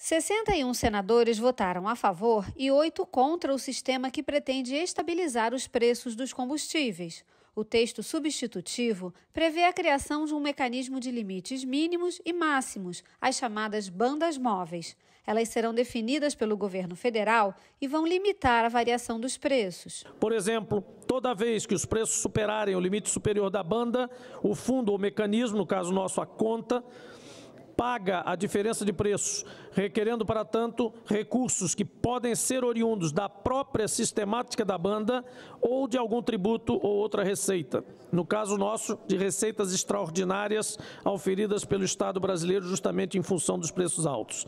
61 senadores votaram a favor e oito contra o sistema que pretende estabilizar os preços dos combustíveis. O texto substitutivo prevê a criação de um mecanismo de limites mínimos e máximos, as chamadas bandas móveis. Elas serão definidas pelo governo federal e vão limitar a variação dos preços. Por exemplo, toda vez que os preços superarem o limite superior da banda, o fundo ou mecanismo, no caso nosso, a conta, paga a diferença de preços, requerendo, para tanto, recursos que podem ser oriundos da própria sistemática da banda ou de algum tributo ou outra receita. No caso nosso, de receitas extraordinárias auferidas pelo Estado brasileiro justamente em função dos preços altos.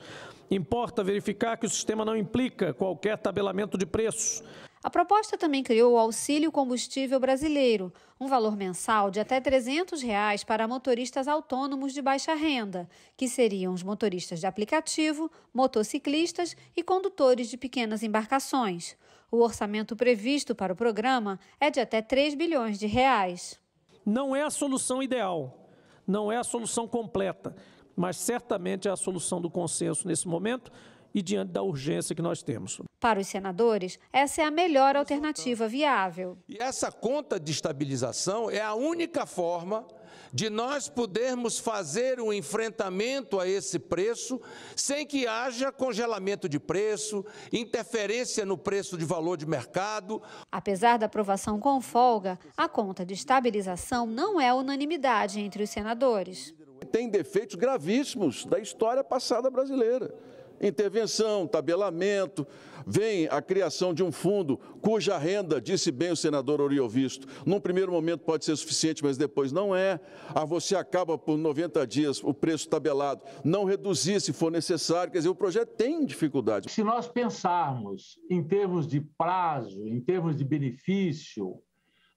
Importa verificar que o sistema não implica qualquer tabelamento de preços. A proposta também criou o Auxílio Combustível Brasileiro, um valor mensal de até 300 reais para motoristas autônomos de baixa renda, que seriam os motoristas de aplicativo, motociclistas e condutores de pequenas embarcações. O orçamento previsto para o programa é de até 3 bilhões de reais. Não é a solução ideal, não é a solução completa, mas certamente é a solução do consenso nesse momento e diante da urgência que nós temos. Para os senadores, essa é a melhor alternativa viável. E essa conta de estabilização é a única forma de nós podermos fazer um enfrentamento a esse preço sem que haja congelamento de preço, interferência no preço de valor de mercado. Apesar da aprovação com folga, a conta de estabilização não é unanimidade entre os senadores. Tem defeitos gravíssimos da história passada brasileira intervenção, tabelamento, vem a criação de um fundo cuja renda, disse bem o senador Oriovisto, num primeiro momento pode ser suficiente, mas depois não é. Ah, você acaba por 90 dias o preço tabelado, não reduzir se for necessário, quer dizer, o projeto tem dificuldade. Se nós pensarmos em termos de prazo, em termos de benefício,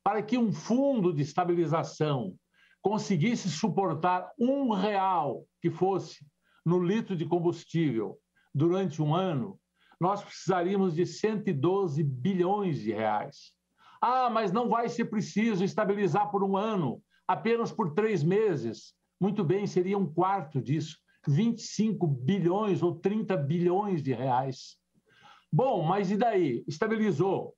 para que um fundo de estabilização conseguisse suportar um real que fosse no litro de combustível durante um ano, nós precisaríamos de 112 bilhões de reais. Ah, mas não vai ser preciso estabilizar por um ano, apenas por três meses. Muito bem, seria um quarto disso, 25 bilhões ou 30 bilhões de reais. Bom, mas e daí? Estabilizou.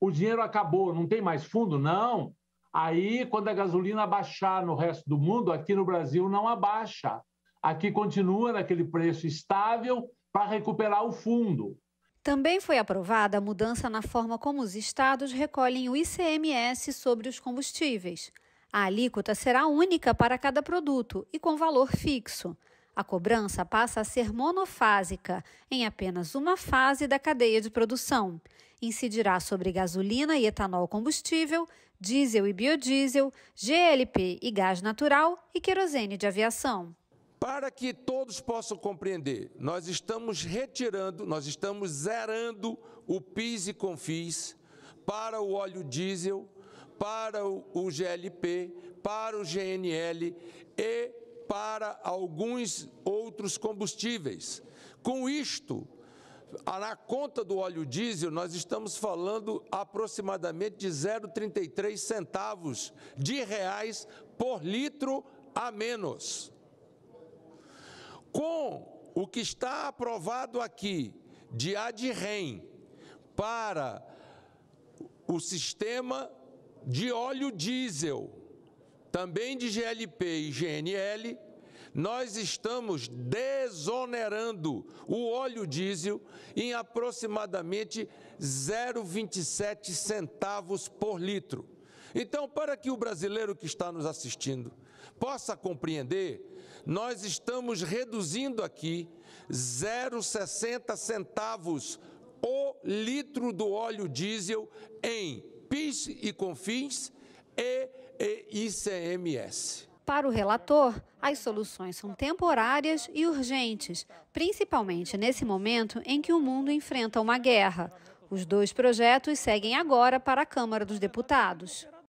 O dinheiro acabou, não tem mais fundo? Não. Aí, quando a gasolina baixar no resto do mundo, aqui no Brasil não abaixa. Aqui continua naquele preço estável para recuperar o fundo. Também foi aprovada a mudança na forma como os estados recolhem o ICMS sobre os combustíveis. A alíquota será única para cada produto e com valor fixo. A cobrança passa a ser monofásica, em apenas uma fase da cadeia de produção. Incidirá sobre gasolina e etanol combustível, diesel e biodiesel, GLP e gás natural e querosene de aviação. Para que todos possam compreender, nós estamos retirando, nós estamos zerando o PIS e CONFIS para o óleo diesel, para o GLP, para o GNL e para alguns outros combustíveis. Com isto, na conta do óleo diesel, nós estamos falando aproximadamente de 0,33 centavos de reais por litro a menos com o que está aprovado aqui de adrem para o sistema de óleo diesel, também de GLP e GNL, nós estamos desonerando o óleo diesel em aproximadamente 0,27 centavos por litro. Então, para que o brasileiro que está nos assistindo possa compreender, nós estamos reduzindo aqui 0,60 centavos o litro do óleo diesel em PIS e CONFINS e, e ICMS. Para o relator, as soluções são temporárias e urgentes, principalmente nesse momento em que o mundo enfrenta uma guerra. Os dois projetos seguem agora para a Câmara dos Deputados.